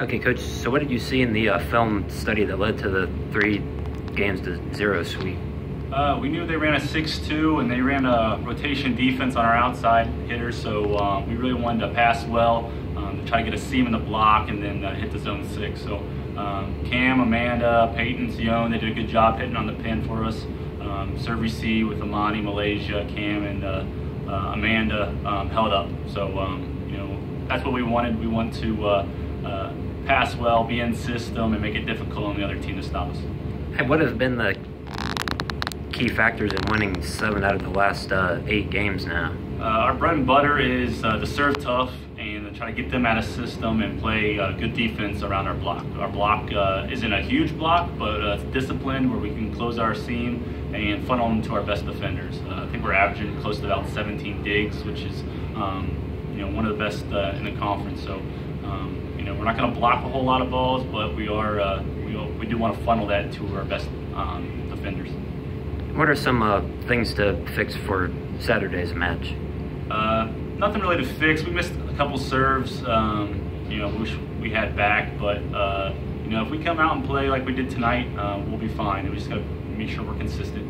Okay, coach. So, what did you see in the uh, film study that led to the three games to zero sweep? Uh, we knew they ran a 6-2 and they ran a rotation defense on our outside hitters, so um, we really wanted to pass well um, to try to get a seam in the block and then uh, hit the zone six. So um, Cam, Amanda, Peyton, Sion, they did a good job hitting on the pin for us. Um, serve receive with Amani, Malaysia, Cam, and uh, uh, Amanda um, held up. So um, you know that's what we wanted. We want to uh, pass well, be in system, and make it difficult on the other team to stop us. And what have been the key factors in winning seven out of the last uh, eight games now? Uh, our bread and butter is uh, to serve tough and to try to get them out of system and play uh, good defense around our block. Our block uh, isn't a huge block, but uh, it's disciplined where we can close our seam and funnel them to our best defenders. Uh, I think we're averaging close to about 17 digs, which is um, you know one of the best in the conference. So um, you know we're not going to block a whole lot of balls, but we are we, we do want to funnel that to our best um, defenders. What are some uh, things to fix for Saturday's match? Uh, nothing really to fix. We missed a couple serves. Um, you know, wish we had back, but uh, you know, if we come out and play like we did tonight, uh, we'll be fine. We just got to make sure we're consistent.